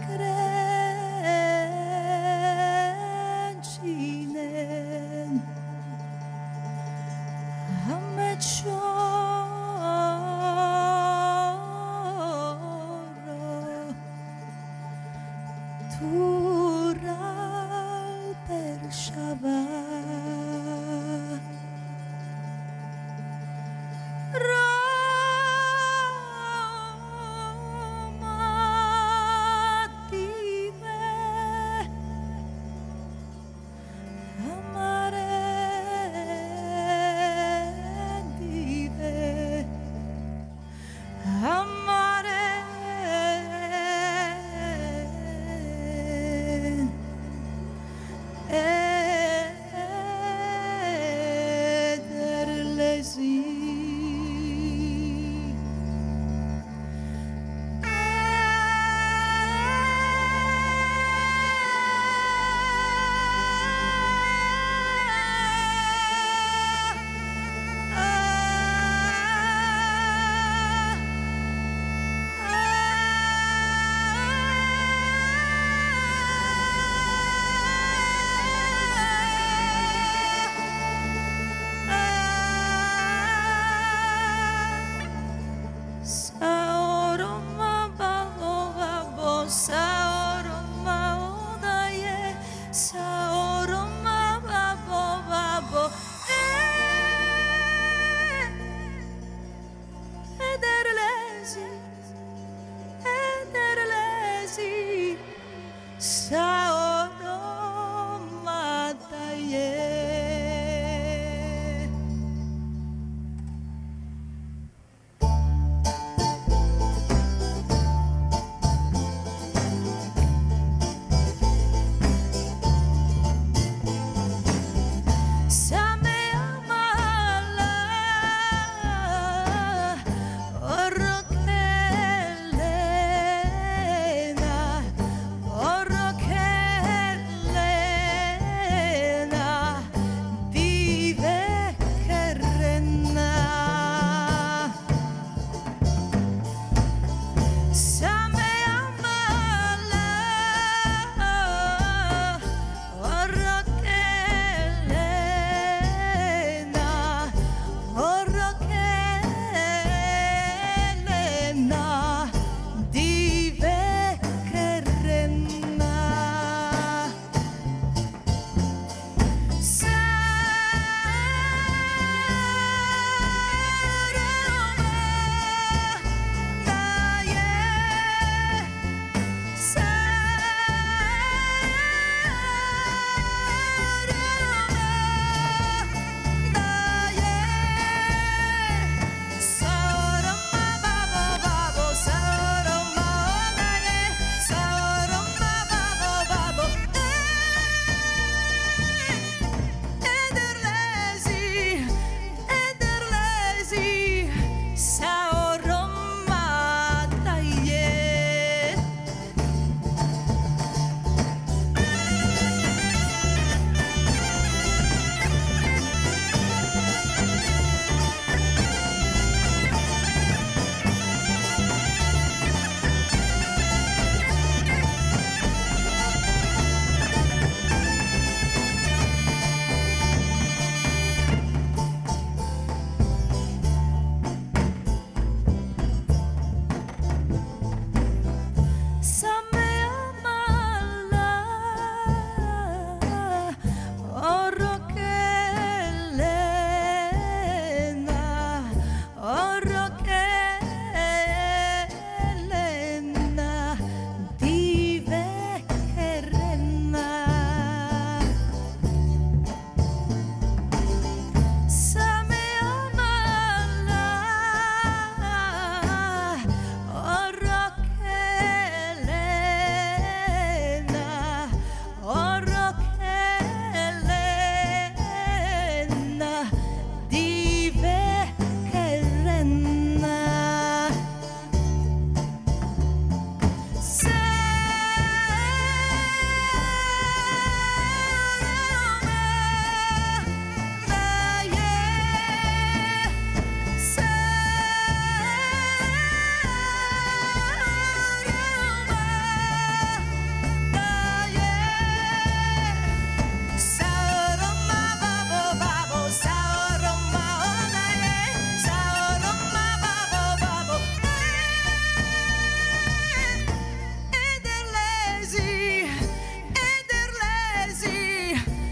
Eva crescinen Amme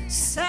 So